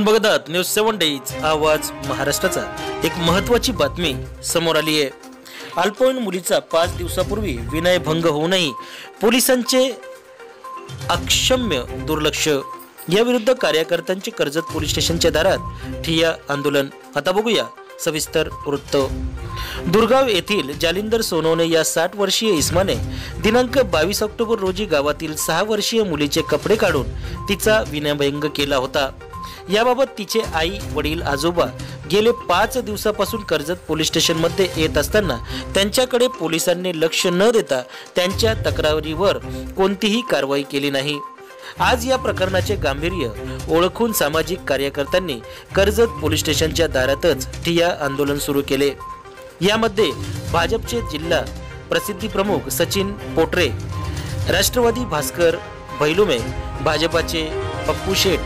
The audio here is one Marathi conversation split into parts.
आपण बघत आहात न्यूज सेव्हन डेज आवाज महाराष्ट्राचा. एक महत्वाची बातमी समोर आली आहे. अल्पवयीन मुलीचा पाच दिवसापूर्वी विनयभंग होऊनही पोलिसांचे अक्षम्य दुर्लक्ष. याविरुद्ध कार्यकर्त्यांचे कर्जत पोलीस स्टेशनच्या दारात ठिय्या आंदोलन. आता बघूया सविस्तर वृत्त. दुर्गाव येथील जालिंदर सोनवणे या साठ वर्षीय इस्माने दिनांक बावीस ऑक्टोबर रोजी गावातील सहा वर्षीय मुलीचे कपडे काढून तिचा विनयभंग केला होता. याबाबत तिचे आई वडील आजोबा गेले पाच दिवसापासून कर्जत पोलीस स्टेशनमध्ये येत असताना त्यांच्याकडे पोलिसांनी लक्ष न देता त्यांच्या तक्रारीवर कोणतीही कारवाई केली नाही. आज या प्रकरणाचे गांभीर्य ओळखून सामाजिक कार्यकर्त्यांनी कर्जत पोलीस स्टेशनच्या दारातच ठिया आंदोलन सुरू केले. यामध्ये भाजपचे जिल्हा प्रसिद्धी प्रमुख सचिन पोटरे राष्ट्रवादी भास्कर भैलुमे भाजपाचे पप्पू शेठ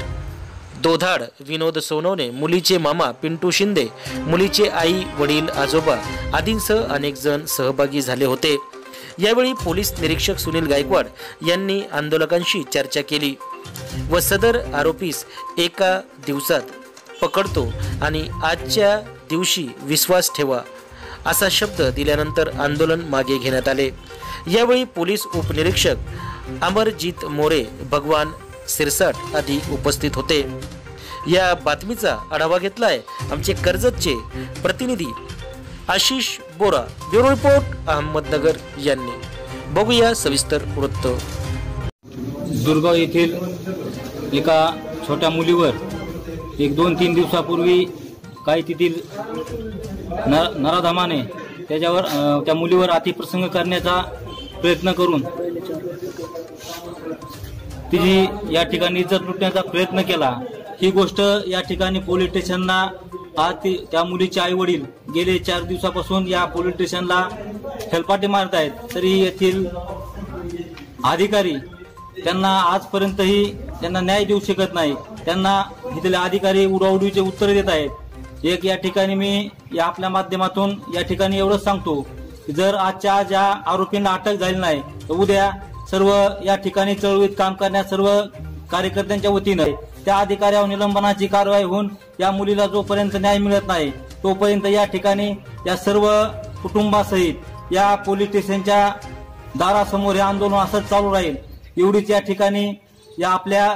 दोधाड विनोद सोनवणे मुलीचे मामा पिंटू शिंदे मुलीचे आई वडील आजोबा आदींसह अनेक जण सहभागी झाले होते. यावेळी पोलीस निरीक्षक सुनील गायकवाड यांनी आंदोलकांशी चर्चा केली व सदर आरोपीस एका दिवसात पकडतो आणि आजच्या दिवशी विश्वास ठेवा असा शब्द दिल्यानंतर आंदोलन मागे घेण्यात आले. यावेळी पोलीस उपनिरीक्षक अमरजीत मोरे भगवान सिरसाट आदी उपस्थित होते. या बातमीचा आढावा घेतलाय आमचे कर्जतचे प्रतिनिधी आशिष बोरा. ब्युरो रिपोर्ट अहमदनगर यांनी. बघूया सविस्तर वृत्त. दुर्गाव येथील एका छोट्या मुलीवर एक दोन तीन दिवसापूर्वी काही तेथील न नराधामाने त्याच्यावर त्या मुलीवर अतिप्रसंग करण्याचा प्रयत्न करून तिची या ठिकाणी इज्जत लुटण्याचा प्रयत्न केला. ही गोष्ट या ठिकाणी पोलीस स्टेशनला आज ती त्या मुलीचे आई वडील गेले चार दिवसापासून या पोलीस स्टेशनला हेलपाटे मारत आहेत. तरी येथील अधिकारी त्यांना आजपर्यंतही त्यांना न्याय देऊ शकत नाही. त्यांना इथले अधिकारी उडाउडीचे उत्तर देत आहेत. एक या ठिकाणी मी या आपल्या माध्यमातून या ठिकाणी एवढंच सांगतो की जर आजच्या ज्या आरोपींना अटक झाली नाही तर उद्या सर्व या ठिकाणी चळवळीत काम करण्यास सर्व कार्यकर्त्यांच्या वतीनं त्या अधिकाऱ्यावर निलंबनाची कारवाई होऊन या मुलीला जोपर्यंत न्याय मिळत नाही तोपर्यंत या ठिकाणी या सर्व कुटुंबासहित या पोलीस स्टेशनच्या दारासमोर हे आंदोलन असंच चालू राहील. एवढीच या ठिकाणी या आपल्या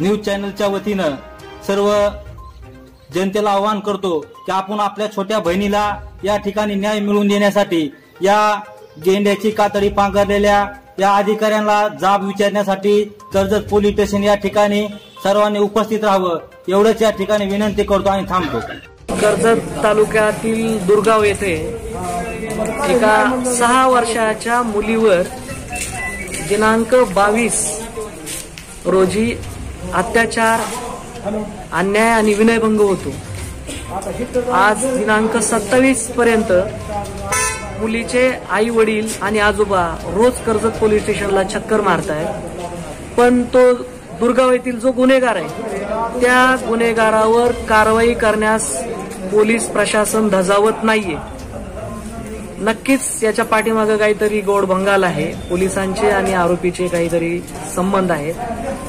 न्यूज चॅनलच्या वतीनं सर्व जनतेला आवाहन करतो की आपण आपल्या छोट्या बहिणीला या ठिकाणी न्याय मिळवून देण्यासाठी या गेंड्याची कातडी पांघरलेल्या या अधिकाऱ्यांना जाब विचारण्यासाठी कर्जत पोलीस स्टेशन या ठिकाणी सर्वांनी उपस्थित राहावं एवढंच या ठिकाणी विनंती करतो आणि थांबतो. कर्जत तालुक्यातील दुर्गाव येथे एका सहा वर्षाच्या मुलीवर दिनांक बावीस रोजी अत्याचार अन्याय आणि विनयभंग होतो. आज दिनांक सत्तावीस पर्यंत मुलीचे आई वडील आणि आजोबा रोज कर्जत पोलीस स्टेशनला चक्कर मारतायत. पण तो दुर्गाव येथील जो गुन्हेगार आहे त्या गुन्हेगारावर कारवाई करण्यास पोलीस प्रशासन धजावत नाहीये. नक्कीच याच्या पाठीमागं काहीतरी गोड भंगाल आहे. पोलिसांचे आणि आरोपीचे काहीतरी संबंध आहेत.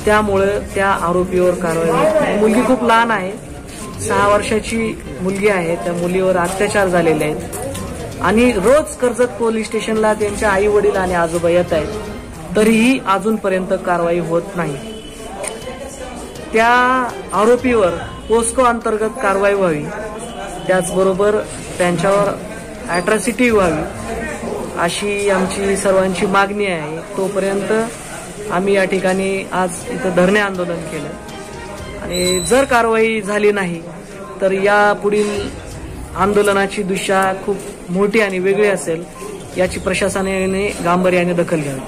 त्यामुळं त्या आरोपीवर कारवाई होत नाही. मुलगी खूप लहान आहे. सहा वर्षाची मुलगी आहे. त्या मुलीवर अत्याचार झालेले आहेत. आणि रोज कर्जत पोलीस स्टेशनला त्यांचे आई वडील आणि आजोबा येत आहेत तरीही अजूनपर्यंत कारवाई होत नाही. त्या आरोपीवर पोस्को अंतर्गत कारवाई व्हावी त्याचबरोबर त्यांच्यावर अॅट्रॉसिटी व्हावी अशी आमची सर्वांची मागणी आहे. तोपर्यंत आम्ही या ठिकाणी आज इथं धरणे आंदोलन केलं. आणि जर कारवाई झाली नाही तर या पुढील आंदोलनाची दिशा खूप मोठी आणि वेगळी असेल याची प्रशासनाने गांभीर्याने दखल घ्यावी.